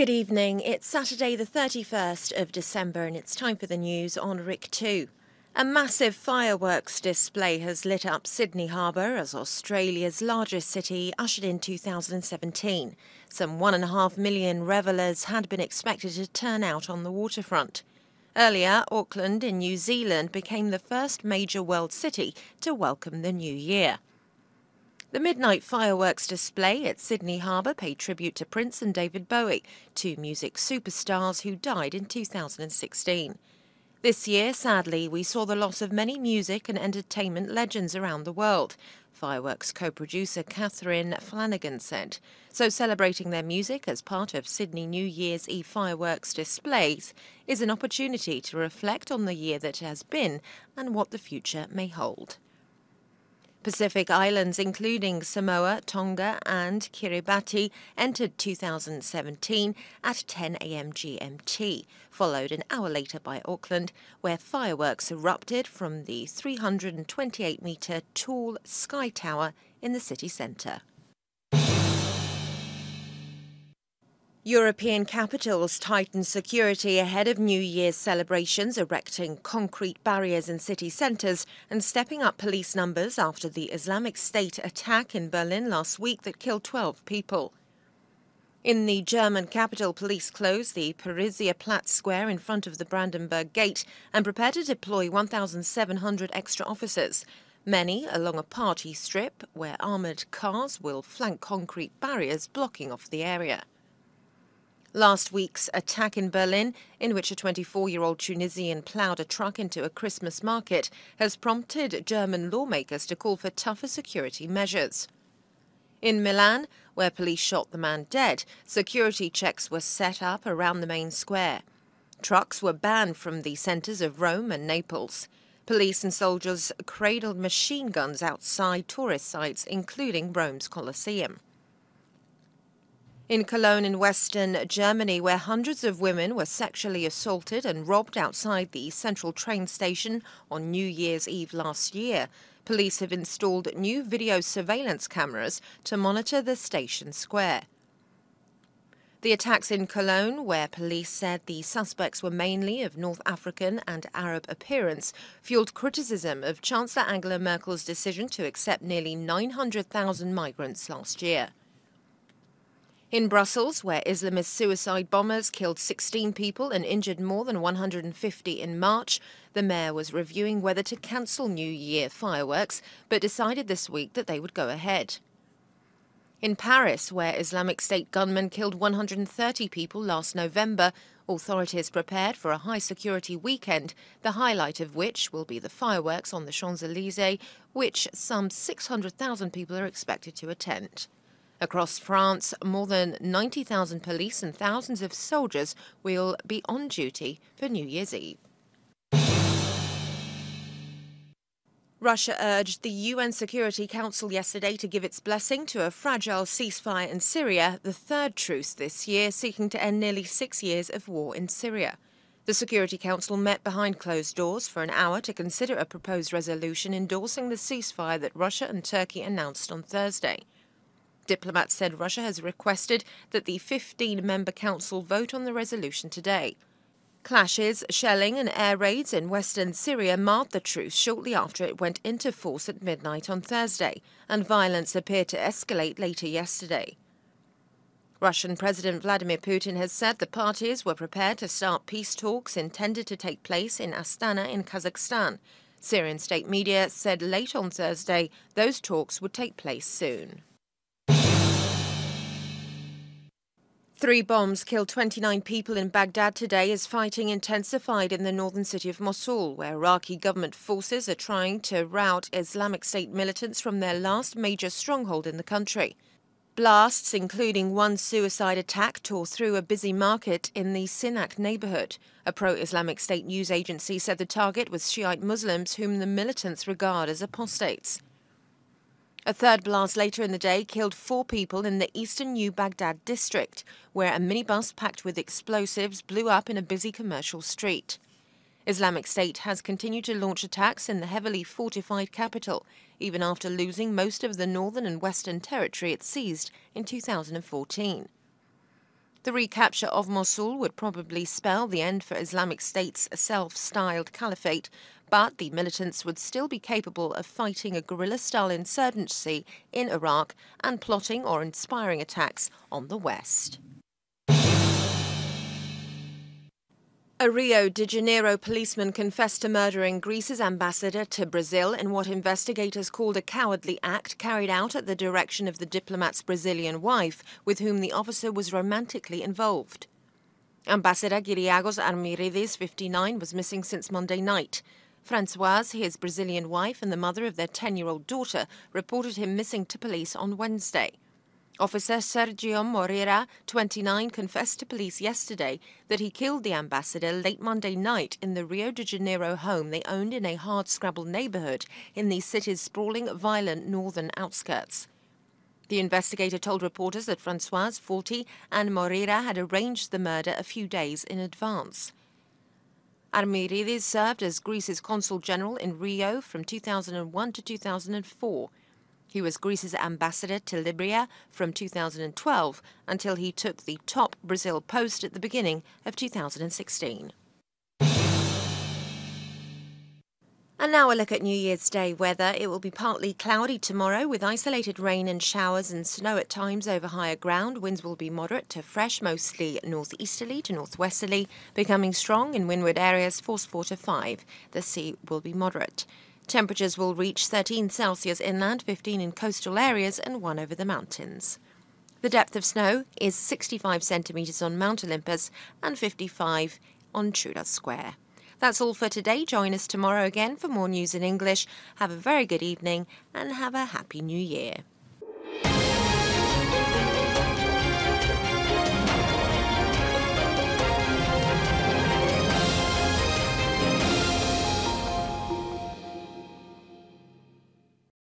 Good evening. It's Saturday, the 31st of December, and it's time for the news on RIK 2. A massive fireworks display has lit up Sydney Harbour as Australia's largest city ushered in 2017. Some one and a half million revellers had been expected to turn out on the waterfront. Earlier, Auckland in New Zealand became the first major world city to welcome the new year. The midnight fireworks display at Sydney Harbour paid tribute to Prince and David Bowie, two music superstars who died in 2016. This year, sadly, we saw the loss of many music and entertainment legends around the world. Fireworks co producer Catherine Flanagan said. So, celebrating their music as part of Sydney New Year's Eve fireworks displays is an opportunity to reflect on the year that has been and what the future may hold. Pacific Islands, including Samoa, Tonga, and Kiribati, entered 2017 at 10 a.m. GMT, followed an hour later by Auckland, where fireworks erupted from the 328 metre tall Sky Tower in the city centre. European capitals tighten security ahead of New Year's celebrations, erecting concrete barriers in city centres and stepping up police numbers after the Islamic State attack in Berlin last week that killed 12 people. In the German capital, police closed the Pariser Platz square in front of the Brandenburg Gate and prepare to deploy 1,700 extra officers. Many along a party strip where armoured cars will flank concrete barriers blocking off the area. Last week's attack in Berlin, in which a 24 year old Tunisian ploughed a truck into a Christmas market, has prompted German lawmakers to call for tougher security measures. In Milan, where police shot the man dead, security checks were set up around the main square. Trucks were banned from the centres of Rome and Naples. Police and soldiers cradled machine guns outside tourist sites, including Rome's Colosseum in Cologne in western Germany, where hundreds of women were sexually assaulted and robbed outside the central train station on New Year's Eve last year. Police have installed new video surveillance cameras to monitor the station square. The attacks in Cologne, where police said the suspects were mainly of North African and Arab appearance, fueled criticism of Chancellor Angela Merkel's decision to accept nearly 900,000 migrants last year. In Brussels, where Islamist suicide bombers killed 16 people and injured more than 150 in March, the mayor was reviewing whether to cancel New Year fireworks, but decided this week that they would go ahead. In Paris, where Islamic State gunmen killed 130 people last November, authorities prepared for a high security weekend, the highlight of which will be the fireworks on the Champs Elysees, which some 600,000 people are expected to attend. Across France, more than 90,000 police and thousands of soldiers will be on duty for New Year's Eve. Russia urged the UN Security Council yesterday to give its blessing to a fragile ceasefire in Syria, the third truce this year, seeking to end nearly six years of war in Syria. The Security Council met behind closed doors for an hour to consider a proposed resolution endorsing the ceasefire that Russia and Turkey announced on Thursday. Diplomats said Russia has requested that the 15 member council vote on the resolution today. Clashes, shelling, and air raids in western Syria marred the truce shortly after it went into force at midnight on Thursday, and violence appeared to escalate later yesterday. Russian President Vladimir Putin has said the parties were prepared to start peace talks intended to take place in Astana in Kazakhstan. Syrian state media said late on Thursday those talks would take place soon. Three bombs killed 29 people in Baghdad today as fighting intensified in the northern city of Mosul, where Iraqi government forces are trying to rout Islamic State militants from their last major stronghold in the country. Blasts, including one suicide attack, tore through a busy market in the Sinak neighborhood. A pro Islamic State news agency said the target was Shiite Muslims whom the militants regard as apostates. A third blast later in the day killed four people in the eastern New Baghdad district, where a minibus packed with explosives blew up in a busy commercial street. Islamic State has continued to launch attacks in the heavily fortified capital, even after losing most of the northern and western territory it seized in 2014. The recapture of Mosul would probably spell the end for Islamic State's self styled caliphate, but the militants would still be capable of fighting a guerrilla style insurgency in Iraq and plotting or inspiring attacks on the West. A Rio de Janeiro policeman confessed to murdering Greece's ambassador to Brazil in what investigators called a cowardly act carried out at the direction of the diplomat's Brazilian wife, with whom the officer was romantically involved. Ambassador Kyriakos Amiridis, 59, was missing since Monday night. Francoise, his Brazilian wife and the mother of their 10 year old daughter, reported him missing to police on Wednesday. Officer Sergio Moreira, 29, confessed to police yesterday that he killed the ambassador late Monday night in the Rio de Janeiro home they owned in a hard-scrabble neighborhood in the city's sprawling, violent northern outskirts. The investigator told reporters that Francois, 40, and Moreira had arranged the murder a few days in advance. Amiridis served as Greece's consul general in Rio from 2001 to 2004 he was Greece's ambassador to Libya from 2012 until he took the top Brazil post at the beginning of 2016. And now a look at New Year's Day weather. It will be partly cloudy tomorrow with isolated rain and showers and snow at times over higher ground. Winds will be moderate to fresh, mostly northeasterly to northwesterly, becoming strong in windward areas, force 4 to 5. The sea will be moderate. Temperatures will reach 13 Celsius inland, 15 in coastal areas, and 1 over the mountains. The depth of snow is 65 centimetres on Mount Olympus and 55 on Troodos Square. That's all for today. Join us tomorrow again for more news in English. Have a very good evening and have a happy new year.